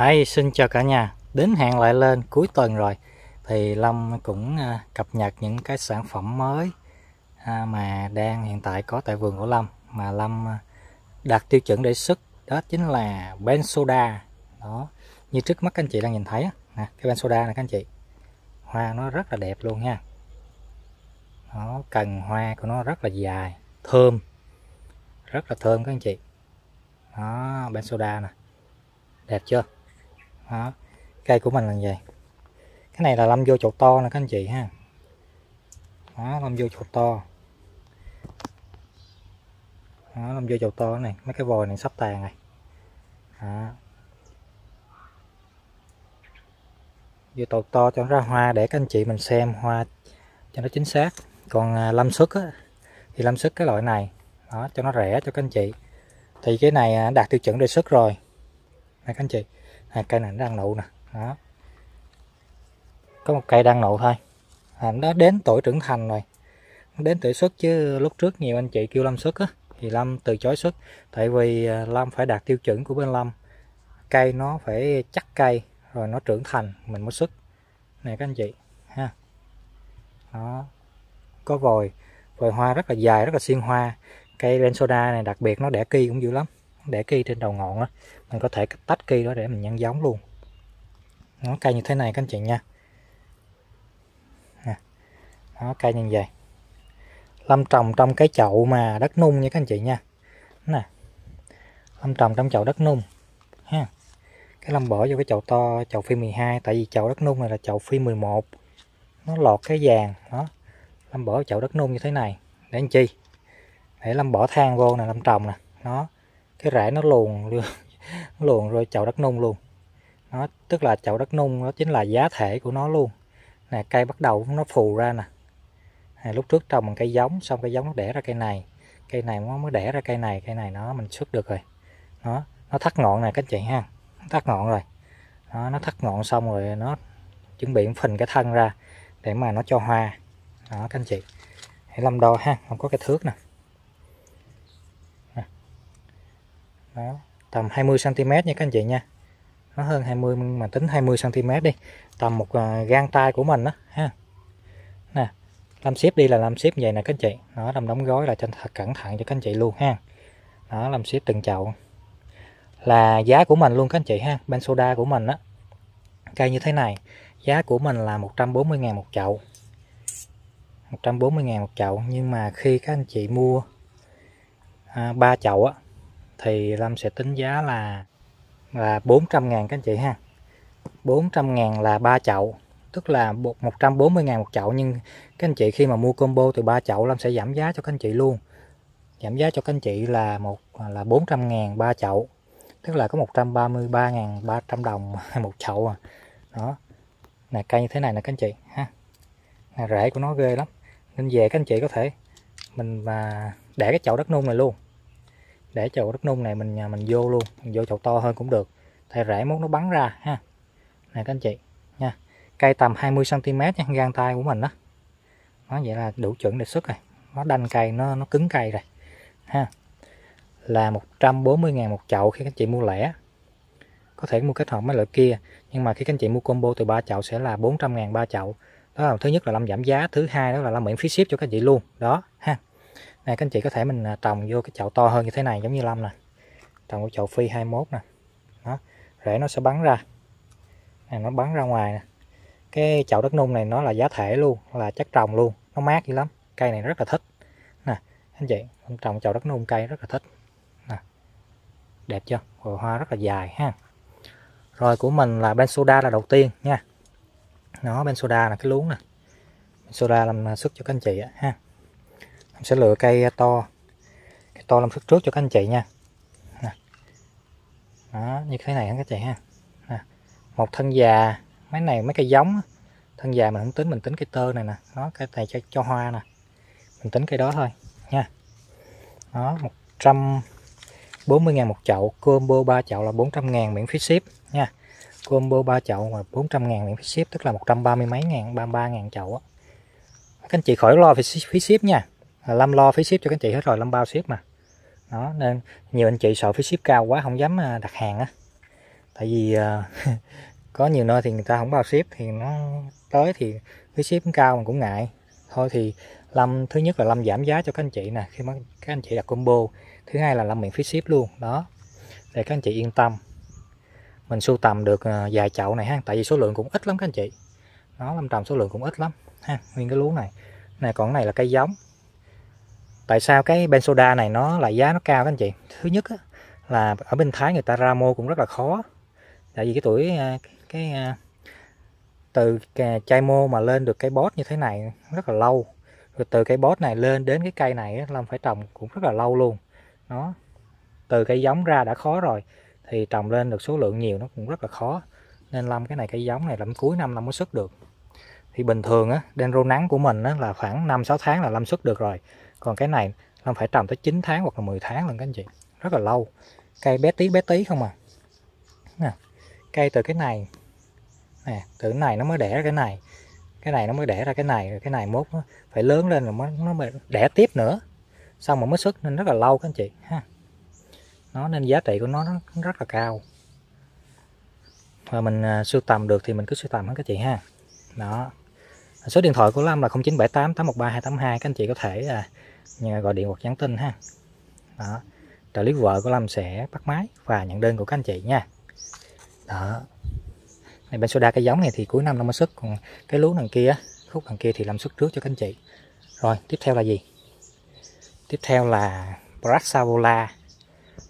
Hi, xin chào cả nhà. Đến hẹn lại lên cuối tuần rồi. Thì Lâm cũng à, cập nhật những cái sản phẩm mới à, mà đang hiện tại có tại vườn của Lâm. Mà Lâm à, đạt tiêu chuẩn để xuất đó chính là ben soda. Đó như trước mắt các anh chị đang nhìn thấy nè cái ben soda này các anh chị. Hoa nó rất là đẹp luôn nha. Nó cần hoa của nó rất là dài thơm. Rất là thơm các anh chị. Đó ben soda nè. Đẹp chưa? Đó cây của mình là vậy cái này là lâm vô chậu to nè các anh chị ha. Đó lâm vô chậu to. Đó lâm vô chậu to này mấy cái vòi này sắp tàn này đó. vô chậu to cho nó ra hoa để các anh chị mình xem hoa cho nó chính xác. Còn à, lâm xuất á, thì lâm xuất cái loại này đó cho nó rẻ cho các anh chị. Thì cái này à, đạt tiêu chuẩn đề xuất rồi. Này các anh chị à, cây này nó đang nụ nè. Đó. Có một cây đang nụ thôi. À, nó đến tuổi trưởng thành rồi. Đến tuổi xuất chứ lúc trước nhiều anh chị kêu lâm xuất á thì lâm từ chối xuất. Tại vì à, lâm phải đạt tiêu chuẩn của bên lâm. Cây nó phải chắc cây rồi nó trưởng thành mình mới xuất. Này các anh chị ha. Đó. Có vòi. Vòi hoa rất là dài rất là xuyên hoa. Cây len soda này đặc biệt nó đẻ kỳ cũng dữ lắm. Đẻ kỳ trên đầu ngọn đó mình có thể tách cây đó để mình nhân giống luôn. Nó cây như thế này các anh chị nha. Nó cây như vậy. Lâm trồng trong cái chậu mà đất nung nha các anh chị nha. Nè, lâm trồng trong chậu đất nung, ha. Cái lâm bỏ vô cái chậu to, chậu phi 12 tại vì chậu đất nung này là chậu phi 11 nó lọt cái vàng, đó. Lâm bỏ chậu đất nung như thế này, để làm chi? Để lâm bỏ than vô nè, lâm trồng nè. Nó cái rễ nó luồn luồn rồi chậu đất nung luôn. Nó tức là chậu đất nung nó chính là giá thể của nó luôn. Nè cây bắt đầu nó phù ra nè. À, lúc trước trồng bằng cây giống xong cây giống nó đẻ ra cây này. Cây này nó mới đẻ ra cây này cây này nó mình xuất được rồi. Nó nó thắt ngọn này các chị ha. Nó thắt ngọn rồi. Đó, nó thắt ngọn xong rồi nó chuẩn bị phình cái thân ra để mà nó cho hoa. Đó các anh chị. Hãy lâm đo ha không có cái thước nè. Đó tầm 20 cm nha các anh chị nha. Nó hơn 20 mà tính 20 cm đi. Tầm một uh, tay của mình đó ha. Nè làm xếp đi là làm xếp vậy nè các anh chị. Nó làm đóng gói là cho thật cẩn thận cho các anh chị luôn ha. Đó làm xếp từng chậu. Là giá của mình luôn các anh chị ha. Bên soda của mình á cây như thế này. Giá của mình là 140 ngàn một chậu. 140 ngàn một chậu. Nhưng mà khi các anh chị mua à, 3 chậu á thì Lâm sẽ tính giá là là 400 ngàn các anh chị ha. 400 ngàn là 3 chậu tức là 140 ngàn một chậu. Nhưng các anh chị khi mà mua combo từ 3 chậu Lâm sẽ giảm giá cho các anh chị luôn. Giảm giá cho các anh chị là một là 400 ngàn 3 chậu tức là có 133 ngàn 300 đồng một chậu à. Đó. Là cây như thế này nè các anh chị ha. Nè, rễ của nó ghê lắm. Nên về các anh chị có thể mình mà để cái chậu đất nung này luôn để chậu đất nung này mình nhà mình vô luôn, mình vô chậu to hơn cũng được. Thay rễ mốt nó bắn ra, ha. Này các anh chị, nha. Cây tầm 20 cm nha gan tay của mình đó nó vậy là đủ chuẩn để xuất rồi. Nó đanh cây, nó nó cứng cây rồi, ha. Là 140 ngàn một chậu khi các anh chị mua lẻ. Có thể mua kết hợp mấy loại kia, nhưng mà khi các anh chị mua combo từ ba chậu sẽ là 400 ngàn ba chậu. Đó là thứ nhất là làm giảm giá, thứ hai đó là làm miễn phí ship cho các anh chị luôn. Đó, ha này, các anh chị có thể mình à, trồng vô cái chậu to hơn như thế này, giống như lâm nè. Trồng cái chậu phi 21 nè. Đó, rễ nó sẽ bắn ra. Này, nó bắn ra ngoài nè. Cái chậu đất nung này nó là giá thể luôn, là chất trồng luôn. Nó mát dữ lắm. Cây này rất là thích. Nè, anh chị trồng chậu đất nung cây rất là thích. Nè, đẹp chưa? Rồi hoa rất là dài ha. Rồi của mình là ben soda là đầu tiên nha. Nó ben soda là cái luống nè. Ben soda làm à, xuất cho các anh chị ha em sẽ lựa cây uh, to. Cây to làm xuất trước cho các anh chị nha. Nè. đó như thế này các anh chị ha? Nè. một thân già mấy này mấy cây giống thân già mình không tính mình tính cây tơ này nè. Nó cái này cho, cho hoa nè. Mình tính cây đó thôi nha. Đó 140 ngàn một chậu combo 3 chậu là 400 ngàn miễn phí ship nha. Combo 3 chậu là 400 ngàn miễn phí ship tức là 130 mấy ngàn 33 ngàn chậu á. Các anh chị khỏi lo về phí ship nha. À, Lâm lo phí ship cho các anh chị hết rồi, Lâm bao ship mà. Đó, nên nhiều anh chị sợ phí ship cao quá, không dám à, đặt hàng á. Tại vì à, có nhiều nơi thì người ta không bao ship, thì nó tới thì phí ship cũng cao mà cũng ngại. Thôi thì Lâm, thứ nhất là Lâm giảm giá cho các anh chị nè, khi mà các anh chị đặt combo. Thứ hai là Lâm miễn phí ship luôn, đó, để các anh chị yên tâm. Mình sưu tầm được vài chậu này ha, tại vì số lượng cũng ít lắm các anh chị. Nó Lâm trồng số lượng cũng ít lắm ha, nguyên cái lúa này. Này, còn này là cây giống tại sao cái ben soda này nó lại giá nó cao các anh chị? Thứ nhất á, là ở bên Thái người ta ra mua cũng rất là khó. Tại vì cái tuổi à, cái à, từ chai mô mà lên được cái bót như thế này rất là lâu. Rồi từ cây bót này lên đến cái cây này Lâm phải trồng cũng rất là lâu luôn. Nó từ cây giống ra đã khó rồi thì trồng lên được số lượng nhiều nó cũng rất là khó. Nên Lâm cái này cây giống này Lâm cuối năm Lâm mới xuất được. Thì bình thường á rô nắng của mình á, là khoảng 5-6 tháng là Lâm xuất được rồi còn cái này Lâm phải trồng tới 9 tháng hoặc là 10 tháng lần các anh chị. Rất là lâu. Cây bé tí bé tí không à. Nè cây từ cái này. Nè từ cái này nó mới đẻ ra cái này. Cái này nó mới đẻ ra cái này rồi cái này mốt nó phải lớn lên rồi mới nó mới đẻ tiếp nữa. Xong mà mới xuất nên rất là lâu các anh chị ha. Nó nên giá trị của nó, nó rất là cao. Và mình uh, sưu tầm được thì mình cứ sưu tầm hết các chị ha. Đó. Số điện thoại của Lâm là 0978 813 282 các anh chị có thể uh, nhờ gọi điện hoặc nhắn tin ha. Đó trợ lý vợ của Lâm sẽ bắt máy và nhận đơn của các anh chị nha. Đó. Này bên soda cái giống này thì cuối năm nó mới xuất còn cái lúa đằng kia khúc đằng kia thì Lâm xuất trước cho các anh chị. Rồi tiếp theo là gì? Tiếp theo là Brassavola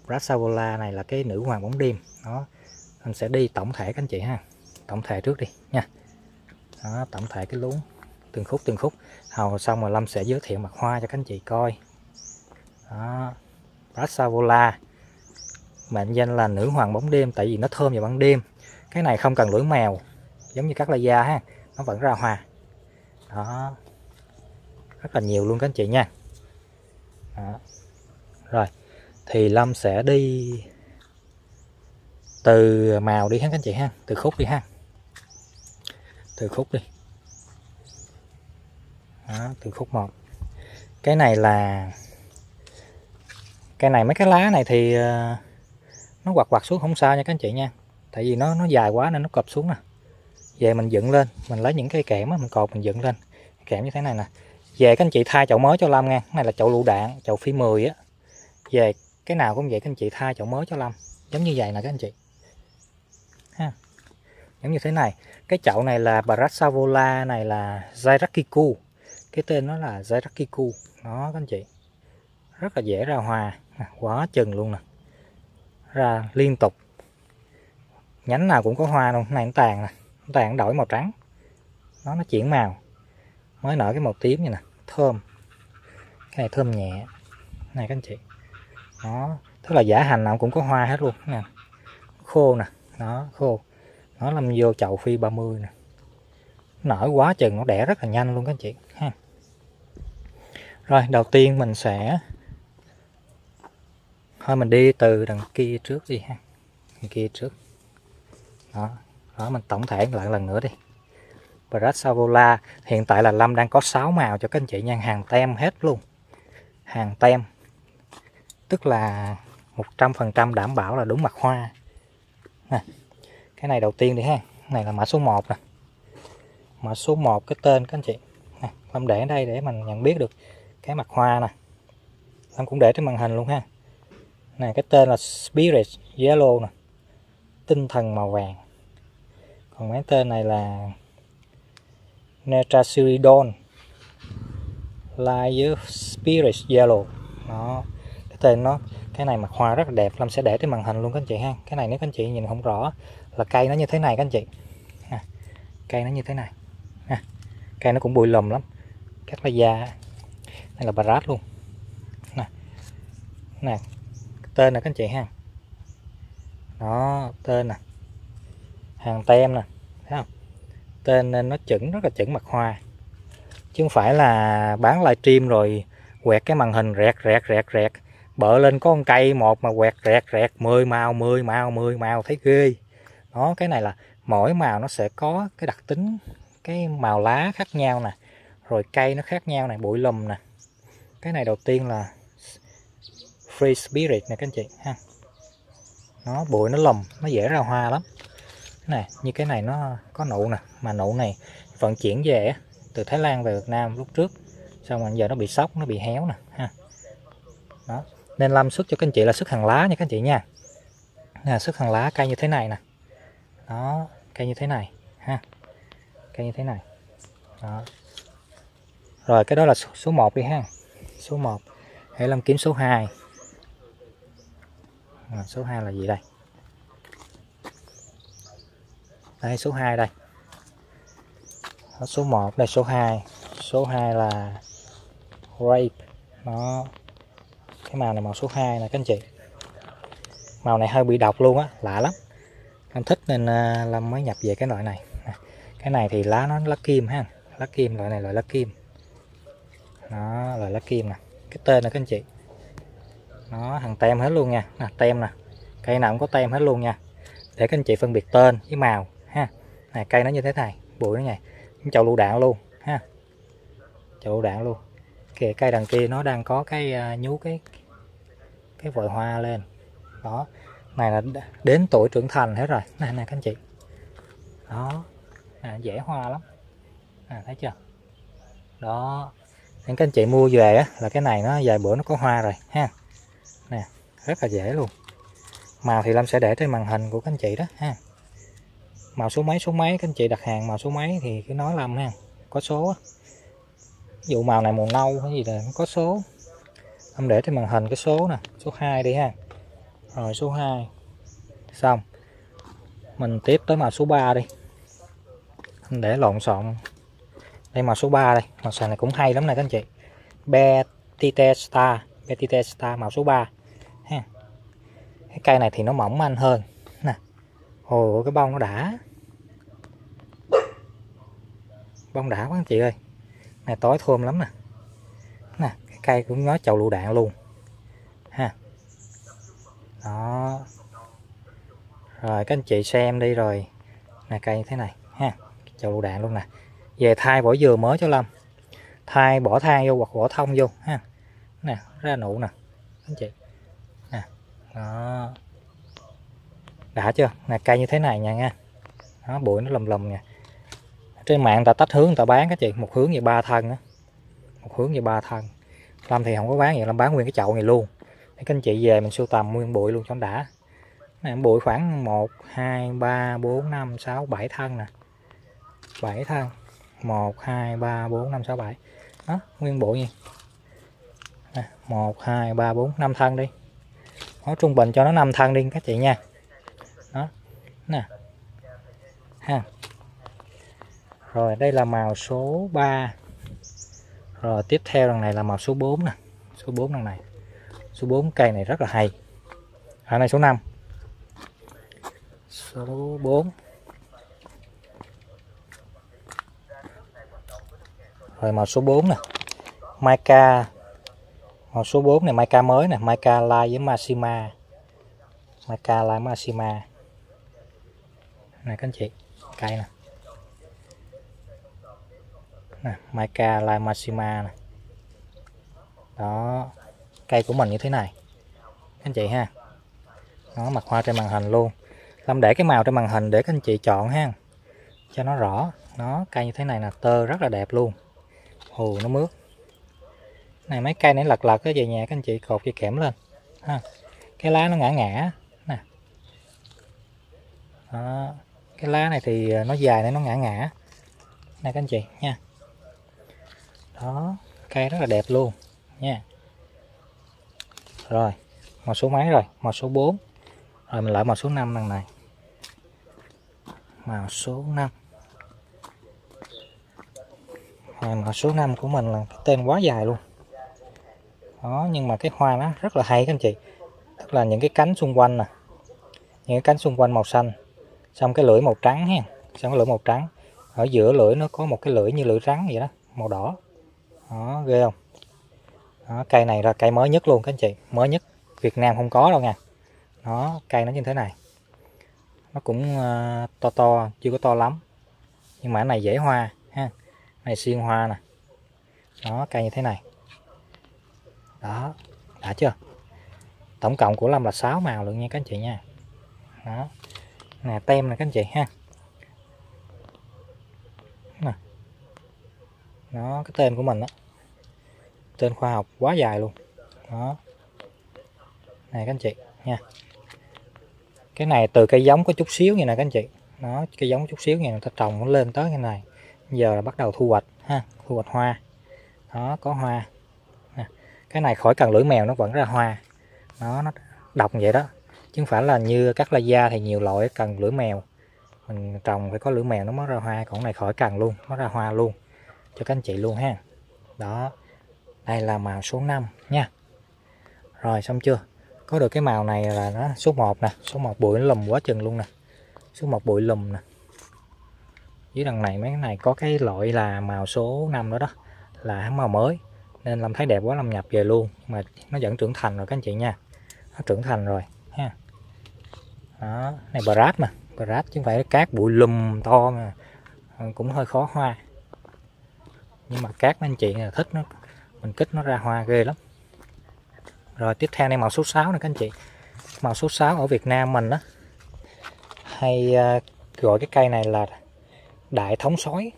Brassavola này là cái nữ hoàng bóng đêm. Đó. Anh sẽ đi tổng thể các anh chị ha. Tổng thể trước đi nha. Đó, tổng thể cái luống từng khúc từng khúc hầu xong rồi Lâm sẽ giới thiệu mặt hoa cho các anh chị coi. Đó Brassavola mệnh danh là nữ hoàng bóng đêm tại vì nó thơm vào ban đêm. Cái này không cần lưỡi mèo, giống như các la da ha, nó vẫn ra hoa. Đó, rất là nhiều luôn các anh chị nha. Đó. rồi, thì Lâm sẽ đi từ màu đi ha các anh chị ha, từ khúc đi ha. Từ khúc đi đó, từ khúc một. Cái này là cái này mấy cái lá này thì ờ, nó quặt quặt xuống không sao nha các anh chị nha. Tại vì nó nó dài quá nên nó cọp xuống nè. Về mình dựng lên mình lấy những cây kẽm á mình cột mình dựng lên. Kẽm như thế này nè. Về các anh chị thay chậu mới cho Lâm nha. Cái này là chậu lựu đạn chậu phi 10 á. Về cái nào cũng vậy các anh chị thay chậu mới cho Lâm. Giống như vậy nè các anh chị. Ha. Giống như thế này. Cái chậu này là Brassavola này là Zairakiku cái tên nó là Zairakiku đó các anh chị, rất là dễ ra hoa. À, quá chừng luôn nè. Ra liên tục. Nhánh nào cũng có hoa luôn này nó tàn nè. Nó tàn đổi màu trắng. Nó nó chuyển màu. Mới nở cái màu tím như nè, thơm. Cái này thơm nhẹ. Này, các anh chị. Nó, tức là giả hành nào cũng có hoa hết luôn, nè. Khô nè. Nó, khô. Nó làm vô chậu phi 30 nè. Nở quá chừng, nó đẻ rất là nhanh luôn, các anh chị. Ha rồi, đầu tiên mình sẽ thôi, mình đi từ đằng kia trước đi ha. Đằng kia trước. Đó. Đó, mình tổng thể lại lần nữa đi. Brassavola hiện tại là Lâm đang có 6 màu cho các anh chị nha. Hàng tem hết luôn. Hàng tem. Tức là 100% đảm bảo là đúng mặt hoa. Nè, cái này đầu tiên đi ha. Này là mã số 1 nè. Mã số 1 cái tên các anh chị. Nè, Lâm để ở đây để mình nhận biết được cái mặt hoa nè. Lâm cũng để trên màn hình luôn ha. Này cái tên là Spirit Yellow nè. Tinh thần màu vàng. Còn cái tên này là Netraciridon. Live Spirit Yellow. Đó. Cái tên nó cái này mặt hoa rất là đẹp. Lâm sẽ để trên màn hình luôn các anh chị ha. Cái này nếu các anh chị nhìn không rõ là cây nó như thế này các anh chị. À, cây nó như thế này. À, cây nó cũng bụi lùm lắm. Các là da hay là barat luôn. Nè. Nè, tên là các anh chị ha. Đó, tên nè. Hàng tem nè, thấy không? Tên nên nó chuẩn rất là chuẩn mặt hoa. Chứ không phải là bán livestream rồi quẹt cái màn hình rẹt rẹt rẹt rẹt. Bợ lên có con cây một mà quẹt, rẹt rẹt. 10 màu 10 màu 10 màu, thấy ghê. Đó, cái này là mỗi màu nó sẽ có cái đặc tính, cái màu lá khác nhau nè. Rồi cây nó khác nhau này bụi lùm nè cái này đầu tiên là free spirit nè các anh chị, ha. Nó bụi, nó lùm, nó dễ ra hoa lắm. Nè như cái này nó có nụ nè, mà nụ này vận chuyển về từ Thái Lan về Việt Nam lúc trước. Xong rồi giờ nó bị sốc, nó bị héo nè, ha. Đó, nên lâm xuất cho các anh chị là xuất hàng lá nha các anh chị nha. Là xuất hàng lá cây như thế này nè. Đó, cây như thế này, ha. Cây như thế này. Đó. Rồi, cái đó là số 1 đi ha số 1 hãy làm kiếm số 2 à, số 2 là gì đây? Đây số 2 đây. Đó, số 1 đây số 2 số 2 là rape. Nó cái màu này màu số 2 nè các anh chị. Màu này hơi bị độc luôn á lạ lắm. Lâm thích nên uh, Lâm mới nhập về cái loại này. Cái này thì lá nó lá kim ha. Lá kim loại này loại lá kim nó là lá kim nè. Cái tên nè các anh chị. Nó hàng tem hết luôn nha. Nè tem nè. Cây nào cũng có tem hết luôn nha. Để các anh chị phân biệt tên với màu ha. Này cây nó như thế này bụi nó này. Chậu lựu đạn luôn ha. Chậu lựu đạn luôn. Kìa cây đằng kia nó đang có cái uh, nhú cái cái vòi hoa lên. Đó. Này là đến tuổi trưởng thành hết rồi. Này nè các anh chị. Đó. À, dễ hoa lắm. À, thấy chưa? Đó nên các anh chị mua về á, là cái này nó vài bữa nó có hoa rồi ha. Nè rất là dễ luôn. Màu thì Lâm sẽ để trên màn hình của các anh chị đó ha. Màu số mấy số mấy các anh chị đặt hàng màu số mấy thì cứ nói Lâm ha. Có số á. ví dụ màu này màu nâu hay gì là có số. Lâm để trên màn hình cái số nè số 2 đi ha. Rồi số 2 xong. Mình tiếp tới màu số 3 đi. Để lộn xộn đây màu số 3 đây. Màu sàn này cũng hay lắm này các anh chị. Betite Star Betite Star màu số 3 ha. Cái cây này thì nó mỏng manh hơn. Nè. Ồ, cái bông nó đã. Bông đã quá anh chị ơi. Này, tối thơm lắm nè. Nè, cái cây cũng nói chậu lựu đạn luôn. Ha. Đó. Rồi, các anh chị xem đi rồi. Nè cây như thế này. Ha, chậu lựu đạn luôn nè về thay vỏ dừa mới cho Lâm. Thay bỏ than vô hoặc bỏ thông vô ha. Nè ra nụ nè anh chị. Nè đó. Đã chưa? Nè cây như thế này nha nha đó, bụi nó lầm lầm nha. Trên mạng người ta tách hướng người ta bán các chị một hướng về ba thân á. Một hướng về ba thân. Lâm thì không có bán vậy Lâm bán nguyên cái chậu này luôn. Để các anh chị về mình sưu tầm nguyên bụi luôn cho đã. Này bụi khoảng 1 2 3 4 5 6 7 thân nè. 7 thân. 1 2 3 4 5 6 7 đó nguyên bộ gì? Nè, 1 2 3 4 5 thân đi. Nó trung bình cho nó 5 thân đi các chị nha. Đó. Nè. Ha. Rồi đây là màu số 3 rồi tiếp theo đằng này là màu số 4 nè. Số 4 đằng này. Số 4 cây này rất là hay. Ở à, này số 5 số 4 rồi màu số 4 nè. Mica màu số 4 này Mica mới nè Mica Light với Maxima Mica Light Maxima này các anh chị cây nè. Nè Mica Light Maxima nè. Đó, cây của mình như thế này. Các anh chị ha. Nó mặt hoa trên màn hình luôn. Lâm để cái màu trên màn hình để các anh chị chọn ha. Cho nó rõ. Nó, cây như thế này là tơ rất là đẹp luôn hù nó mướt. Này, mấy cây này lật lật cái về nhà các anh chị cột dây kẽm lên. Ha, cái lá nó ngã ngã. Nè. Đó. cái lá này thì à, nó dài nên nó ngã ngã. Này các anh chị, nha. Đó, cây rất là đẹp luôn, nha. Rồi, màu số mấy rồi? Màu số 4 rồi mình lại màu số 5 lần này. Màu số 5 à, mà số 5 của mình là tên quá dài luôn. Đó nhưng mà cái hoa nó rất là hay các anh chị. Tức là những cái cánh xung quanh nè. Những cái cánh xung quanh màu xanh. Xong cái lưỡi màu trắng ha xong cái lưỡi màu trắng. Ở giữa lưỡi nó có một cái lưỡi như lưỡi rắn vậy đó màu đỏ. Đó ghê không? Đó, cây này là cây mới nhất luôn các anh chị. Mới nhất Việt Nam không có đâu nha. Nó cây nó như thế này. Nó cũng uh, to to chưa có to lắm. Nhưng mà cái này dễ hoa này xiên hoa nè. Đó, cây như thế này. Đó, đã chưa? Tổng cộng của Lâm là 6 màu luôn nha các anh chị nha. Đó. Nè, tem nè các anh chị ha. Nè. Nó cái tên của mình đó tên khoa học quá dài luôn. Đó. Này các anh chị nha. Cái này từ cây giống có chút xíu như này các anh chị. Nó cây giống chút xíu như người ta trồng nó lên tới như này giờ là bắt đầu thu hoạch ha, thu hoạch hoa. Đó, có hoa. Nè. cái này khỏi cần lưỡi mèo, nó vẫn ra hoa. Nó nó độc vậy đó. Chứ không phải là như các la da thì nhiều loại cần lưỡi mèo. Mình trồng phải có lưỡi mèo nó mới ra hoa. Còn này khỏi cần luôn, nó ra hoa luôn. Cho các anh chị luôn ha. Đó, đây là màu số 5 nha. Rồi, xong chưa? Có được cái màu này là nó số 1 nè. Số 1 bụi nó lùm quá chừng luôn nè. Số 1 bụi lùm nè dưới đằng này mấy cái này có cái loại là màu số 5 đó đó, là màu mới. Nên làm thấy đẹp quá làm nhập về luôn. Mà nó vẫn trưởng thành rồi các anh chị nha. Nó trưởng thành rồi, ha. Đó, này bờ ráp mà bờ ráp chứ không phải cát bụi lùm to mà ờ, cũng hơi khó hoa. Nhưng mà cát mấy anh chị là thích nó, mình kích nó ra hoa ghê lắm. Rồi tiếp theo này, màu số 6 này các anh chị. Màu số 6 ở Việt Nam mình đó hay ờ, gọi cái cây này là đại thống sói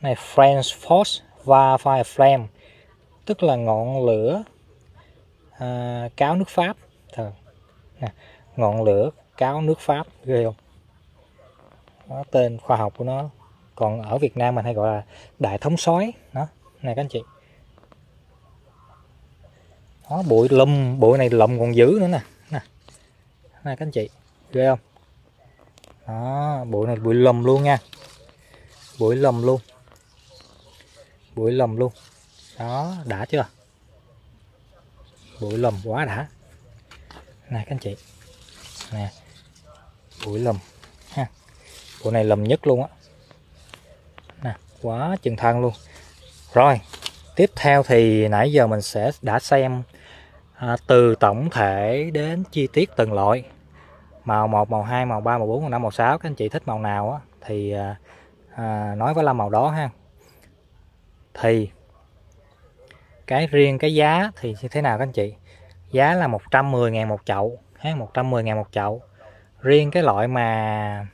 này French Force và Fireflame tức là ngọn lửa à, cáo nước Pháp. Nè, ngọn lửa cáo nước Pháp ghê không? Đó, tên khoa học của nó. Còn ở Việt Nam mình hay gọi là đại thống sói đó này các anh chị. Đó bụi lùm bụi này lùm còn dữ nữa nè. Nè này các anh chị ghê không? Đó bụi này bụi lùm luôn nha. Bụi lùm luôn. Bụi lùm luôn. Đó đã chưa? Bụi lùm quá đã. Nè các anh chị. Nè bụi lùm ha. Bụi này lùm nhất luôn á. Nè quá chừng thân luôn. Rồi tiếp theo thì nãy giờ mình sẽ đã xem à, từ tổng thể đến chi tiết từng loại màu 1, màu 2, màu 3, màu 4, màu 5, màu 6 các anh chị thích màu nào á thì à, à, nói với Lâm màu đó ha. Thì cái riêng cái giá thì như thế nào các anh chị? Giá là 110 ngàn một chậu ha 110 ngàn một chậu. Riêng cái loại mà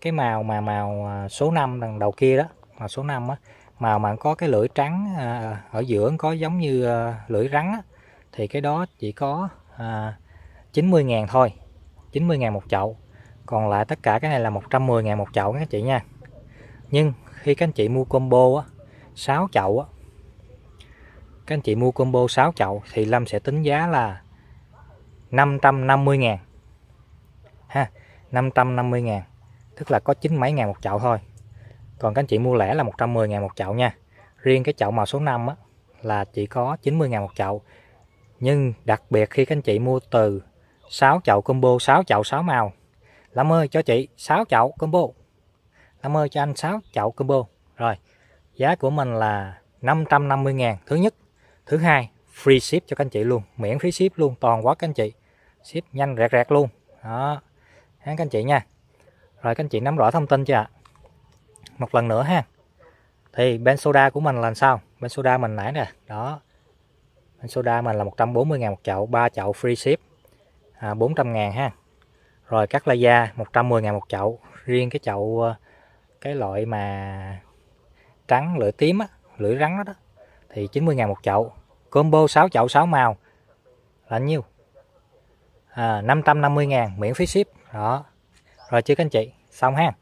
cái màu mà màu à, số 5 đằng đầu kia đó màu số 5 á màu mà có cái lưỡi trắng à, ở giữa có giống như à, lưỡi rắn á, thì cái đó chỉ có à, 90 ngàn thôi. 90 ngàn một chậu còn lại tất cả cái này là 110 ngàn một chậu các chị nha. Nhưng khi các anh chị mua combo á 6 chậu á các anh chị mua combo 6 chậu thì Lâm sẽ tính giá là 550 ngàn ha 550 ngàn tức là có chín mấy ngàn một chậu thôi. Còn các anh chị mua lẻ là 110 ngàn một chậu nha. Riêng cái chậu màu số 5 á, là chỉ có 90 ngàn một chậu. Nhưng đặc biệt khi các anh chị mua từ 6 chậu combo 6 chậu 6 màu. Lâm ơi, cho chị 6 chậu combo. Lâm ơi, cho anh 6 chậu combo. Rồi, giá của mình là 550 ngàn. Thứ nhất. Thứ hai, free ship cho các anh chị luôn. Miễn phí ship luôn, toàn quá các anh chị. Ship nhanh, rẹt rẹt luôn. Đó. Hán các anh chị nha. Rồi, các anh chị nắm rõ thông tin chưa ạ? Một lần nữa ha. Thì bên soda của mình là sao? Bên soda mình nãy nè. Đó. Bên soda mình là 140 ngàn một chậu 3 chậu free ship à, 400 ngàn ha. Rồi cắt la da 110 ngàn một chậu. Riêng cái chậu ờ, cái loại mà trắng lưỡi tím á, lưỡi rắn đó, đó thì 90 ngàn một chậu. Combo 6 chậu 6 màu. Là nhiêu. À, 550 ngàn miễn phí ship. Đó. Rồi chưa các anh chị? Xong ha.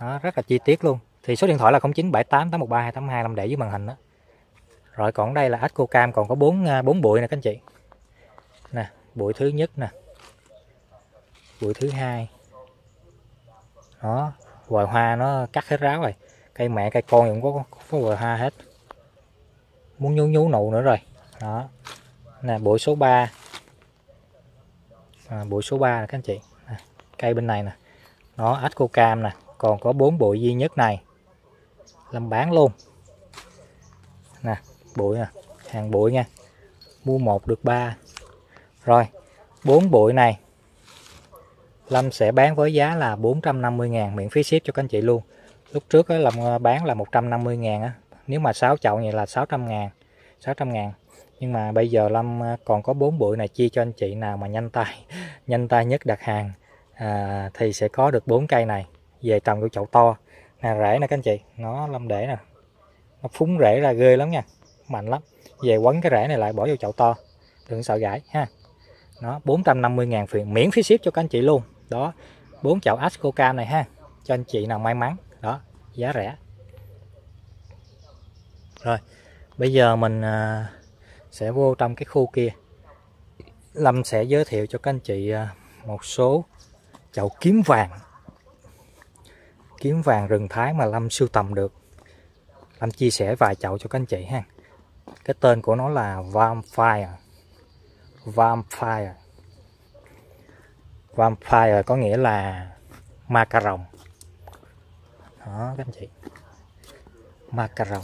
Đó, rất là chi tiết luôn. Thì số điện thoại là 0978 813 282 Lâm để dưới màn hình đó. Rồi còn đây là Asco Cam còn có 4 4 ờ, bụi nè các anh chị. Nè bụi thứ nhất nè buổi thứ hai. Đó vòi hoa nó cắt hết ráo rồi. Cây mẹ cây con cũng có có vòi hoa hết. Muốn nhú nhú nụ nữa rồi. Đó. Nè buổi số 3 à, buổi số 3 nè các anh chị. Nè, cây bên này nè. Nó Asco Cam nè. Còn có bốn bụi duy nhất này. Làm bán luôn. Nè bụi nè hàng bụi nha. Mua một được ba. Rồi bốn bụi này. Lâm sẽ bán với giá là 450 ngàn miễn phí ship cho các anh chị luôn. Lúc trước ấy, Lâm ờ, bán là 150 ngàn á. Nếu mà 6 chậu vậy là 600 ngàn 600 ngàn. Nhưng mà bây giờ Lâm ờ, còn có 4 bụi này chia cho anh chị nào mà nhanh tay nhanh tay nhất đặt hàng à, thì sẽ có được 4 cây này. Về trồng của chậu to. Nè rễ nè các anh chị. Nó Lâm để nè. Nó phúng rễ ra ghê lắm nha. Mạnh lắm. Về quấn cái rễ này lại bỏ vô chậu to. Đừng sợ gãi ha. Nó 450 ngàn phiền miễn phí ship cho các anh chị luôn đó, bốn chậu Asco cam này ha, cho anh chị nào may mắn. Đó, giá rẻ. Rồi, bây giờ mình à, sẽ vô trong cái khu kia. Lâm sẽ giới thiệu cho các anh chị à, một số chậu kiếm vàng. Kiếm vàng rừng Thái mà Lâm sưu tầm được. Lâm chia sẻ vài chậu cho các anh chị ha. Cái tên của nó là Vampire. Vampire. Vampire có nghĩa là ma cà rồng đó các anh chị. Ma cà rồng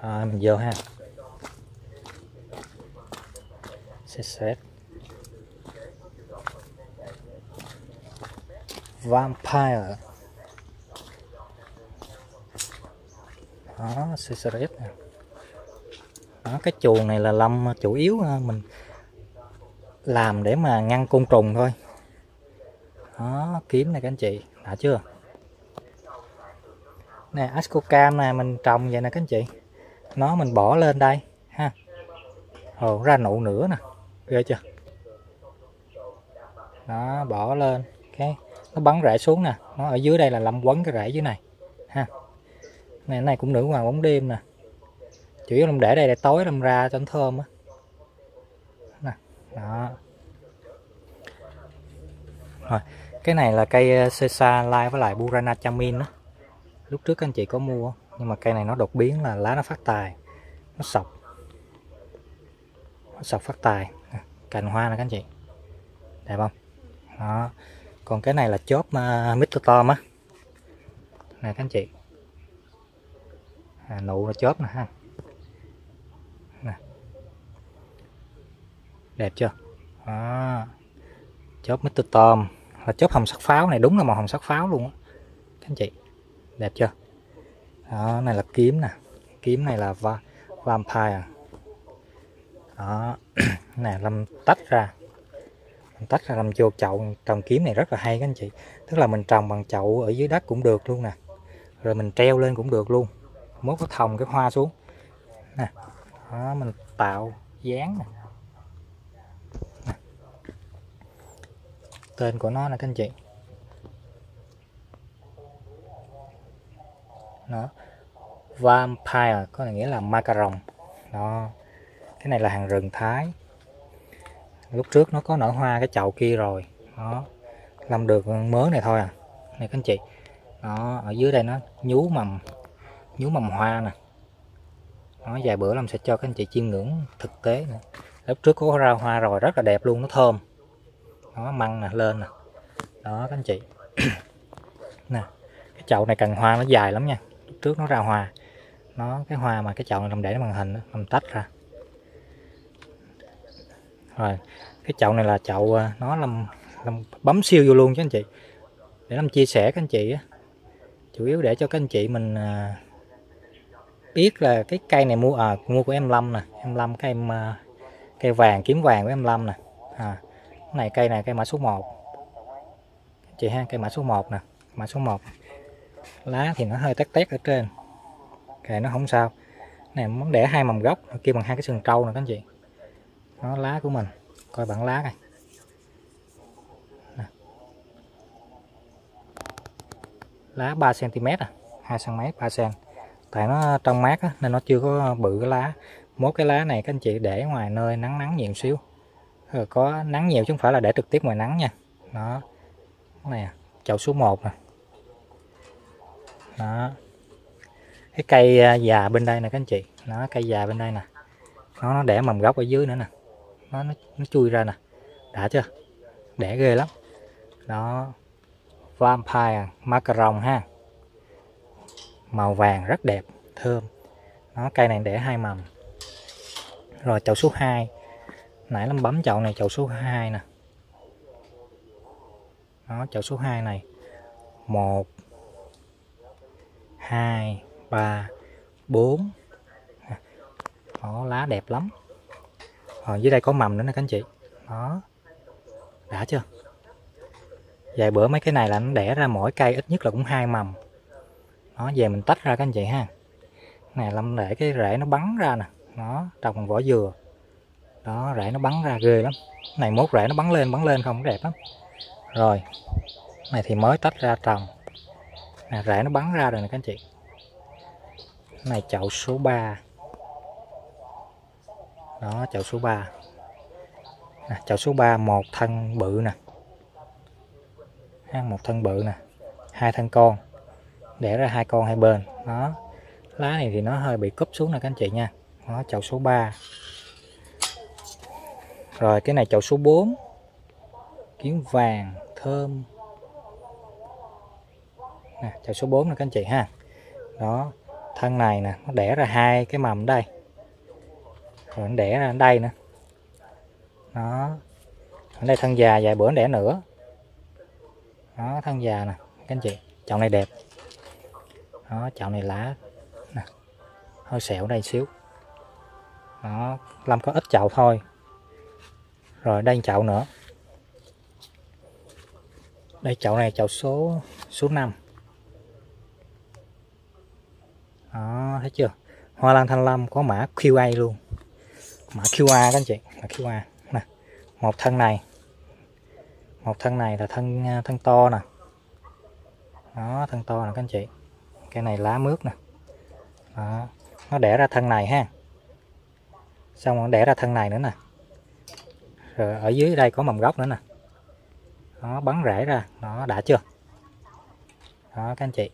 à, mình vô ha. Xét xét vampire. Đó CCRS nè đó, cái chuồng này là lâm chủ yếu à, mình làm để mà ngăn côn trùng thôi. Đó, kiếm này các anh chị, đã chưa? Nè, ascocam này mình trồng vậy nè các anh chị. Nó mình bỏ lên đây, ha. Ồ, ra nụ nữa nè, ghê chưa? Đó, bỏ lên cái nó bắn rễ xuống nè. Nó ở dưới đây là lâm quấn cái rễ dưới này, ha. Này này cũng nữ hoàng bóng đêm nè chủ yếu ông để đây để tối làm ra cho nó thơm á. Nè đó. Rồi cái này là cây ờ, Cesa Lai với lại Burana Chamin đó lúc trước anh chị có mua nhưng mà cây này nó đột biến là lá nó phát tài nó sọc. Nó sọc phát tài. Cành hoa nè các anh chị. Đẹp không? Đó. Còn cái này là chốt ờ, uh, mít Tom á. Nè các anh chị. À, nụ là chớp nè ha. Đẹp chưa? Đó. chớp Mr. Tom là chớp hồng sắc pháo này đúng là màu hồng sắc pháo luôn á. Các anh chị đẹp chưa? Đó này là kiếm nè. Kiếm này là va vampire. Đó nè lâm tách ra. Mình tách ra làm vô chậu. Trồng kiếm này rất là hay các anh chị. Tức là mình trồng bằng chậu ở dưới đất cũng được luôn nè. Rồi mình treo lên cũng được luôn. Mốt có thòng cái hoa xuống. Nè đó, mình tạo dáng nè tên của nó là các anh chị. Đó. Vampire, có nghĩa là ma cà rồng đó. Cái này là hàng rừng thái. Lúc trước nó có nở hoa cái chậu kia rồi. Đó. Làm được mớ này thôi à. Này, các anh chị. Đó, ở dưới đây nó nhú mầm nhú mầm hoa nè. Nó vài bữa làm sẽ cho các anh chị chiêm ngưỡng thực tế nữa. Lúc trước có ra hoa rồi, rất là đẹp luôn, nó thơm nó măng nè lên nè. Đó các anh chị. Nè cái chậu này cần hoa nó dài lắm nha. Lúc trước nó ra hoa. Nó cái hoa mà cái chậu này làm để màn hình làm tách ra. Rồi cái chậu này là chậu à, nó làm làm bấm siêu vô luôn chứ anh chị. Để làm chia sẻ các anh chị á. Chủ yếu để cho các anh chị mình à, biết là cái cây này mua à mua của em Lâm nè. Em Lâm cái em à, cây vàng kiếm vàng của em Lâm nè. À, này cây này cây mã số 1 chị ha cây mã số 1 nè mã số 1 lá thì nó hơi tét tét ở trên kệ nó không sao. Này muốn để hai mầm gốc kia bằng hai cái sừng trâu nè các anh chị. Nó lá của mình coi bản lá này lá 3 cm à 2 cm 3 cm tại nó trong mát á, nên nó chưa có bự cái lá. Mốt cái lá này các anh chị để ngoài nơi nắng nắng nhiều xíu rồi có nắng nhiều chứ không phải là để trực tiếp ngoài nắng nha. Đó. Cái này à, chậu số 1 nè. Đó. Cái cây à, già bên đây nè các anh chị. Nó cây già bên đây nè. Nó nó đẻ mầm gốc ở dưới nữa nè. Nó nó, nó chui ra nè. Đã chưa? Đẻ ghê lắm. Đó. Vampire macaron ha. Màu vàng rất đẹp thơm. Nó cây này đẻ hai mầm. Rồi chậu số 2 nãy lắm bấm chậu này, chậu số 2 nè. Đó, chậu số 2 này. 1 2 3 4 đó, lá đẹp lắm. Còn dưới đây có mầm nữa nè các anh chị. Đó. Đã chưa? Vài bữa mấy cái này là nó đẻ ra mỗi cây ít nhất là cũng hai mầm. Nó về mình tách ra các anh chị ha. Này lâm để cái rễ nó bắn ra nè. Nó trồng vỏ dừa đó rễ nó bắn ra ghê lắm. Này mốt rễ nó bắn lên bắn lên không đẹp lắm. Rồi này thì mới tách ra trồng nè rễ nó bắn ra rồi nè các anh chị. Này chậu số 3 đó chậu số 3 nè, chậu số 3 một thân bự nè. Ha, một thân bự nè. Hai thân con. Đẻ ra hai con hai bên. Đó lá này thì nó hơi bị cúp xuống nè các anh chị nha. Đó chậu số 3 rồi, cái này chậu số 4 kiến vàng, thơm. Nè, chậu số 4 nè các anh chị ha. Đó, thân này nè, nó đẻ ra hai cái mầm đây. Rồi, nó đẻ ra đây nữa đó, ở đây thân già, vài bữa nó đẻ nữa. Đó, thân già nè, các anh chị, chậu này đẹp. Đó, chậu này lá, nè. Hơi sẹo đây xíu. Đó, lâm có ít chậu thôi rồi đây chậu nữa. Đây chậu này chậu số số 5 đó, thấy chưa? Hoa lan thanh lâm có mã QA luôn. Mã QA các anh chị, mã QA nè, một thân này. Một thân này là thân à, thân to nè. Đó, thân to nè các anh chị. Cái này lá mướt nè. Đó. nó đẻ ra thân này ha. Xong nó đẻ ra thân này nữa nè rồi, ở dưới đây có mầm gốc nữa nè. Nó bắn rễ ra. Nó đã chưa? Đó, các anh chị.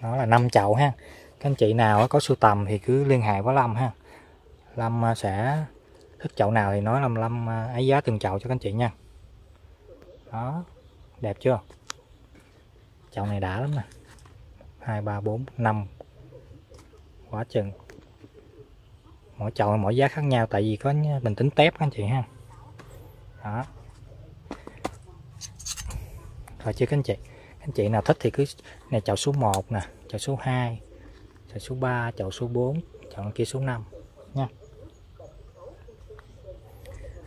Nó là năm chậu ha. Các anh chị nào có sưu tầm thì cứ liên hệ với Lâm ha. Lâm à, sẽ thích chậu nào thì nói Lâm Lâm à, ấy giá từng chậu cho các anh chị nha. Đó, đẹp chưa? Chậu này đã lắm nè. Hai, ba, bốn, năm. Quá chừng mỗi chậu mỗi giá khác nhau, tại vì có mình tính tép các anh chị ha. Đó. Rồi chưa các anh chị anh chị nào thích thì cứ, này, chậu số 1 nè, chậu số 2 chậu số 3 chậu số 4 chậu kia số 5 nha.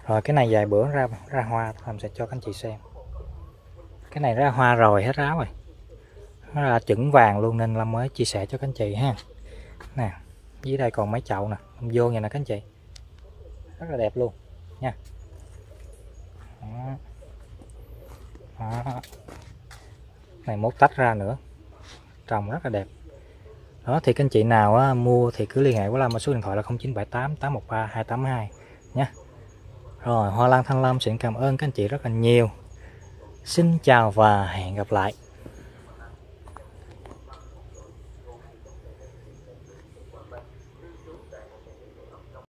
Rồi, cái này vài bữa ra ra hoa, làm sẽ cho các anh chị xem. Cái này ra hoa rồi, hết ráo rồi. Nó là chuẩn vàng luôn, nên là mới chia sẻ cho các anh chị ha. Nè, dưới đây còn mấy chậu nè vô nha nè các anh chị. Rất là đẹp luôn. Nha. Đó. Đó. này mốt tách ra nữa. Trồng rất là đẹp. Đó thì các anh chị nào á, mua thì cứ liên hệ với Lam ở số điện thoại là 0978 813 282 nhé rồi Hoa Lan Thanh lam xin cảm ơn các anh chị rất là nhiều. Xin chào và hẹn gặp lại.